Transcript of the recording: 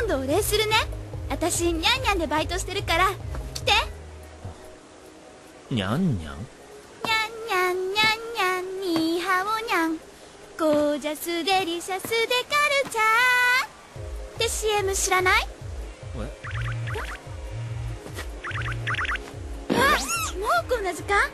今度お礼するね。私ニャンニャンでバイトしてるから来て。ニャンニャン？ニャンニャンニャンニャンニーハオニャンゴージャスデリシャスデカルチャーって CM 知らないえあもうこんな時間